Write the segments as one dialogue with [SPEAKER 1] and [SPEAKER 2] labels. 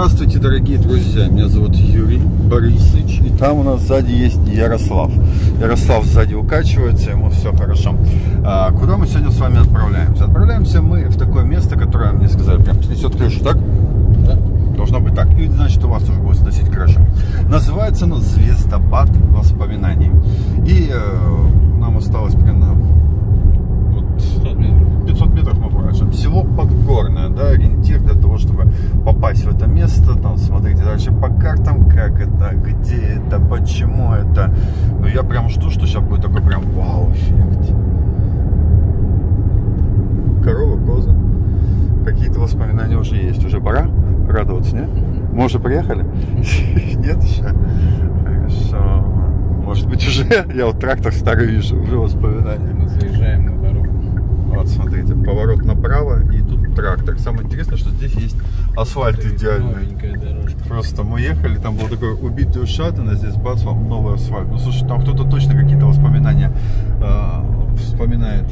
[SPEAKER 1] Здравствуйте, дорогие друзья. Меня зовут Юрий Борисович. И там у нас сзади есть Ярослав. Ярослав сзади укачивается, ему все хорошо. А, куда мы сегодня с вами отправляемся? Отправляемся мы в такое место, которое мне сказали, прям снесет крышу, так?
[SPEAKER 2] Да.
[SPEAKER 1] Должно быть так. И значит, у вас тоже будет сносить крышу. Называется оно «Звездопад воспоминаний». И э, нам осталось примерно Село Подгорное, да, ориентир для того, чтобы попасть в это место. Там смотрите дальше по картам, как это, где это, почему это. Ну, я прям жду, что сейчас будет такой прям вау-эффект. Корова, коза. Какие-то воспоминания уже есть. Уже пора радоваться, не? Мы уже приехали? Нет еще? Хорошо. Может быть уже? Я вот трактор старый вижу, уже воспоминания.
[SPEAKER 2] Мы заезжаем.
[SPEAKER 1] Вот, смотрите, поворот направо и тут трактор. Самое интересное, что здесь есть асфальт идеальный. Просто мы ехали, там был такой убитый ушатан, а здесь бац, вам новый асфальт. Ну, слушай, там кто-то точно какие-то воспоминания э, вспоминает.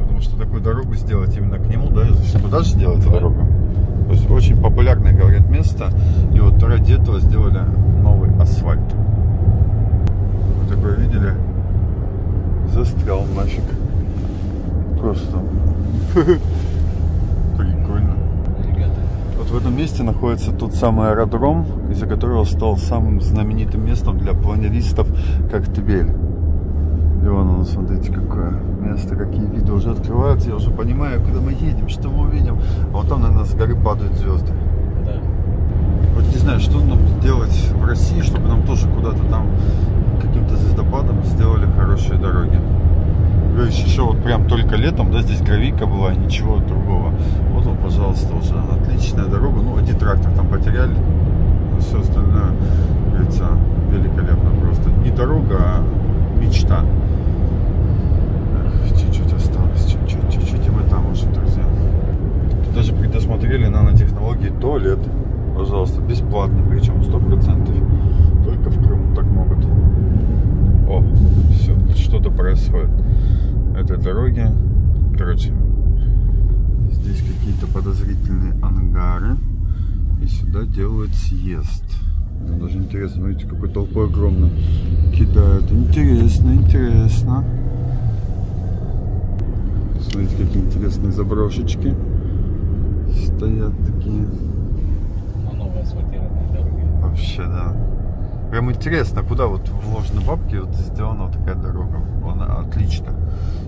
[SPEAKER 1] Потому что такую дорогу сделать именно к нему, да, что туда же делается
[SPEAKER 2] Да.
[SPEAKER 1] дорога. То есть очень популярное, говорят, место. И вот ради этого сделали новый асфальт. Вы такое видели? Застрял нафиг. Просто. Прикольно.
[SPEAKER 2] Ребята.
[SPEAKER 1] Вот в этом месте находится тот самый аэродром, из-за которого стал самым знаменитым местом для планеристов Коктебель. И вон оно, смотрите, какое место, какие виды уже открываются. Я уже понимаю, куда мы едем, что мы увидим. А вот там, наверное, с горы падают звезды.
[SPEAKER 2] Да.
[SPEAKER 1] Вот не знаю, что нам делать в России, чтобы нам тоже куда-то там каким-то звездопадом сделали хорошие дороги. Говоришь, еще вот прям только летом, да, здесь гравийка была, ничего другого. Вот он, пожалуйста, уже отличная дорога. Ну, один трактор там потеряли, все остальное, говорится, великолепно просто. Не дорога, а мечта. Чуть-чуть осталось, чуть-чуть, чуть-чуть, и мы там уже, друзья. Тут даже предусмотрели нанотехнологии туалет. Пожалуйста, бесплатный, причем 100%. Только в Крыму так могут. О, все, что-то происходит. Этой дороге, короче, здесь какие-то подозрительные ангары. И сюда делают съезд. Мне даже интересно, смотрите, какой толпой огромной кидают. Интересно, интересно. Смотрите, какие интересные заброшечки. Стоят такие.
[SPEAKER 2] На новой асфальтированной дороге.
[SPEAKER 1] Вообще, да. Прям интересно, куда вот вложены бабки, вот сделана вот такая дорога. Она отлично.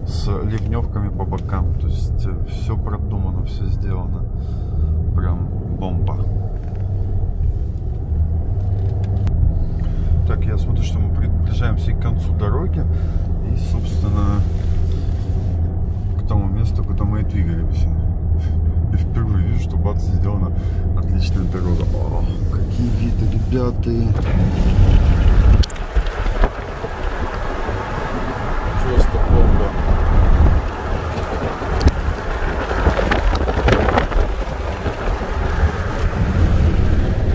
[SPEAKER 1] С ливневками по бокам. То есть все продумано, все сделано. Прям бомба. Так, я смотрю, что мы приближаемся к концу дороги. И, собственно, к тому месту, куда мы и двигаемся. И впервые вижу, что бац, сделана отличная дорога. О, какие виды, ребята. Просто бомба.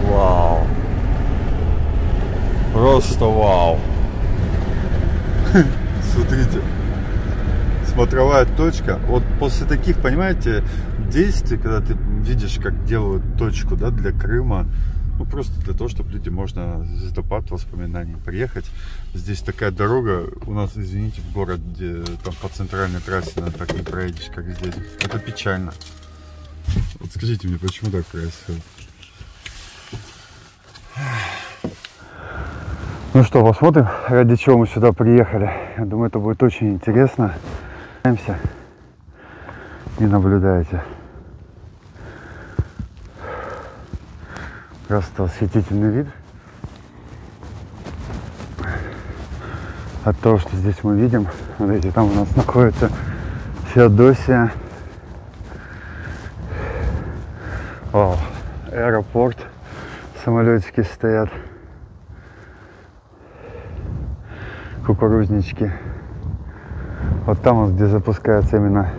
[SPEAKER 1] Вау. Просто вау. Смотрите. Смотровая точка. Вот после таких, понимаете, действий, когда ты видишь, как делают точку, да, для Крыма, ну, просто для того, чтобы люди можно звездопад воспоминаний приехать. Здесь такая дорога, у нас, извините, в город, где там по центральной трассе наверное, так не проедешь, как здесь. Это печально. Вот скажите мне, почему так происходит? Ну что, посмотрим, ради чего мы сюда приехали. Я думаю, это будет очень интересно. И наблюдайте. Просто восхитительный вид. От того, что здесь мы видим, смотрите, там у нас находится Феодосия. О, аэропорт. Самолетики стоят. Кукурузнички. Вот там вот, где запускаются именно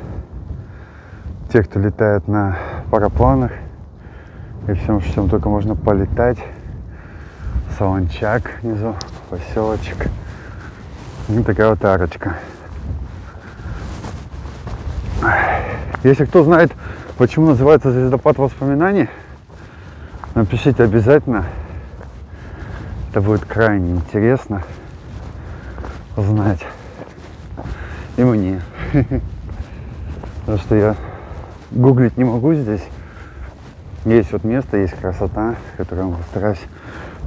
[SPEAKER 1] те, кто летает на парапланах и всем, чем только можно полетать. Солончак внизу, поселочек. И такая вот арочка. Если кто знает, почему называется звездопад воспоминаний, Напишите обязательно. Это будет крайне интересно узнать. И мне. Потому что я гуглить не могу здесь. Есть вот место, есть красота, которую я постараюсь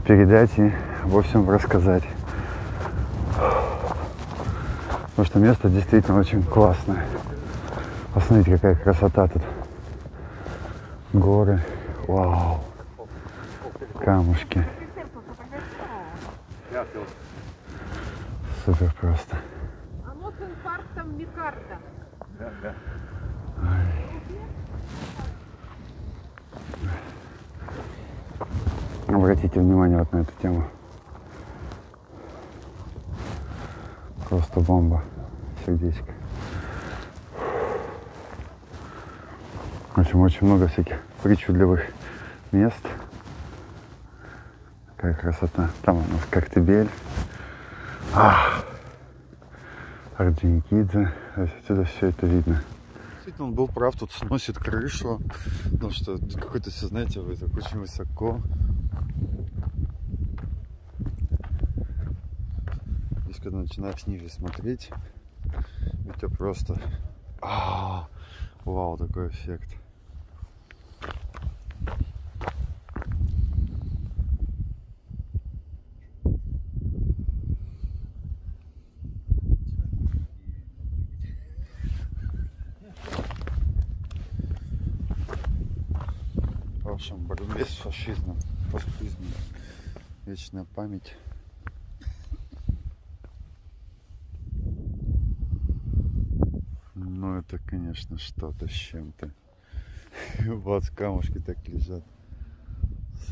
[SPEAKER 1] передать и во всем рассказать. Потому что место действительно очень классное. Посмотрите, какая красота тут. Горы. Вау. Камушки. Супер просто.
[SPEAKER 3] С инфарктом микарда.
[SPEAKER 1] Обратите внимание вот на эту тему. Просто бомба. Сердечко. В общем, очень много всяких причудливых мест. Какая красота. Там у нас Коктебель. Ах. Орджоникидзе. Отсюда все это видно. Действительно, он был прав, тут сносит крышу, потому что какой-то, все знаете, вы так очень высоко. Здесь, когда начинаешь ниже смотреть, это просто... А, вау, такой эффект. В общем, борьбе с фашизмом, фашизмом. Вечная память. Ну, это, конечно, что-то с чем-то. Вот камушки так лежат.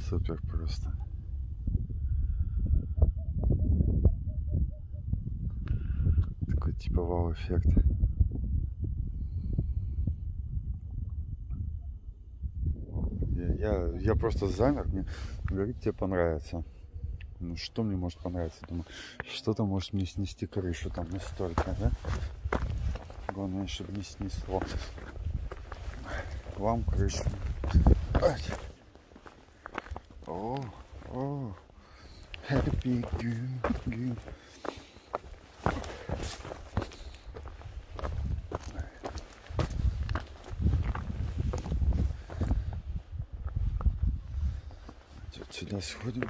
[SPEAKER 1] Супер просто. Такой типа вау-эффект. Я, я, я просто замер, мне говорит, тебе понравится. Ну что мне может понравиться? Думаю, что-то может мне снести крышу там настолько, да? Главное, чтобы не снесло. Вам крышу. О, о. Happy good. Вот сюда сходим.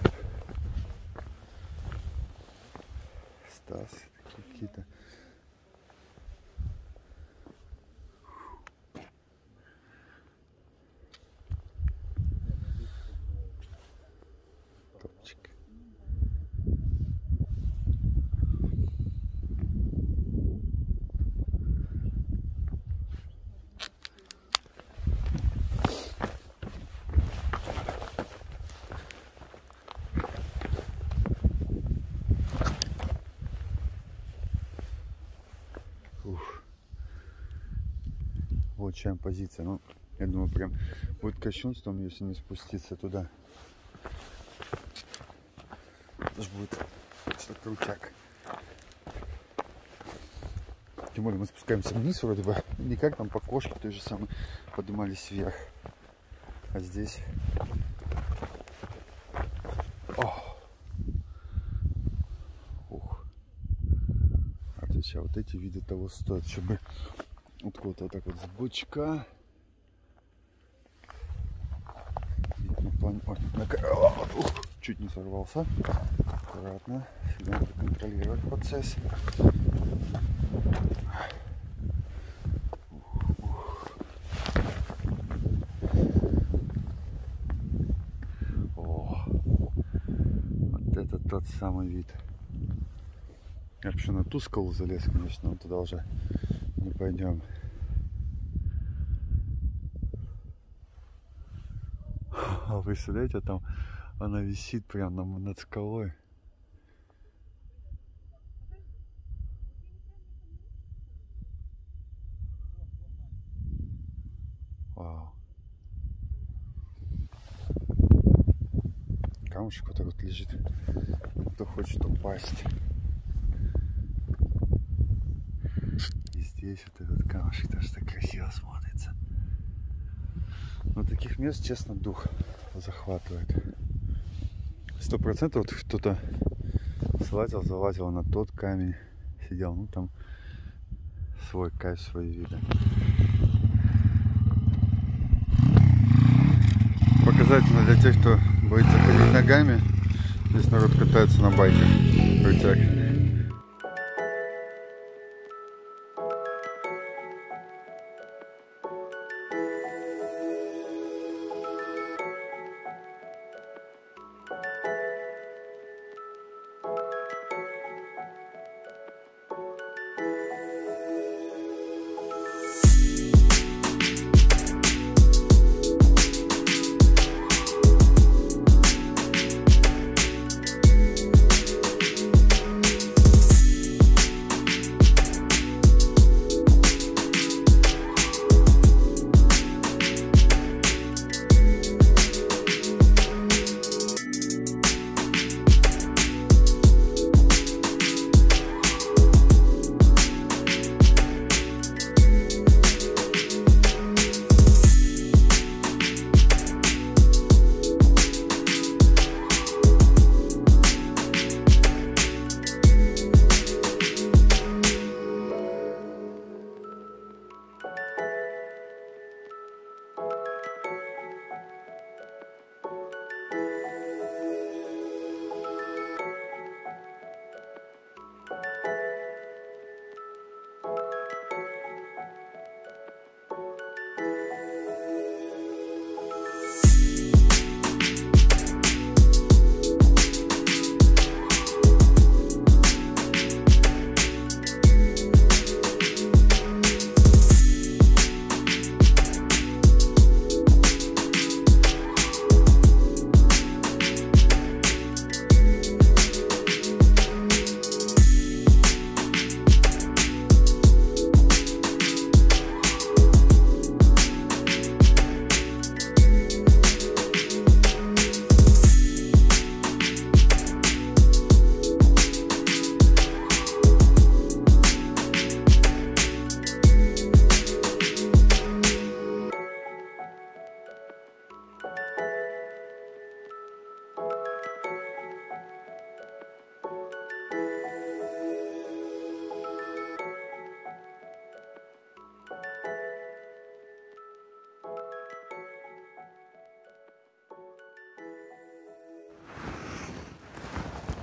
[SPEAKER 1] Вот чем позиция. Ну, я думаю, прям будет кощунством, если не спуститься туда. Это же будет что крутяк. Тем более мы спускаемся вниз вроде бы. Не как там по кошке той же самой поднимались вверх. А здесь... О! Ух. А вот эти виды того стоят, чтобы откуда-то вот так вот с бочка. И на плане- ой, на ка- О, ух, чуть не сорвался. Аккуратно. Всегда надо контролировать процесс. О, это тот самый вид. Я вообще на ту скалу залез, конечно, но туда уже пойдем. А представляете, там она висит прямо на- над скалой. Вау. Камушек вот так вот лежит. Кто хочет упасть. И здесь вот этот камушек тоже так красиво смотрится. Но таких мест, честно, дух захватывает. Сто процентов вот кто-то слазил, залазил на тот камень, сидел, ну там свой кайф, свои виды. Показательно для тех, кто боится ходить ногами. Здесь народ катается на байке. Крутяк.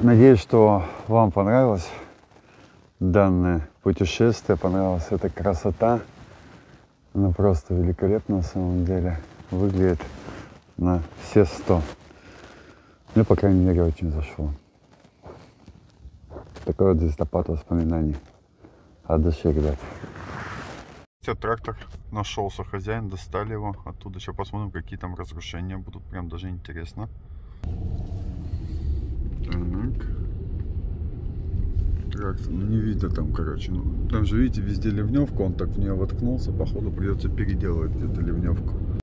[SPEAKER 1] Надеюсь, что вам понравилось данное путешествие, понравилась эта красота. Она просто великолепна на самом деле. Выглядит на все сто. Мне, по крайней мере, очень зашло. Такой вот звездопад воспоминаний от души, ребят. Трактор нашелся хозяин, достали его оттуда. Сейчас посмотрим, какие там разрушения будут. Прям даже интересно. Трактор, ну не видно там, короче. Ну, там же, видите, везде ливневка, он так в нее воткнулся. Походу придется переделывать где-то ливневку.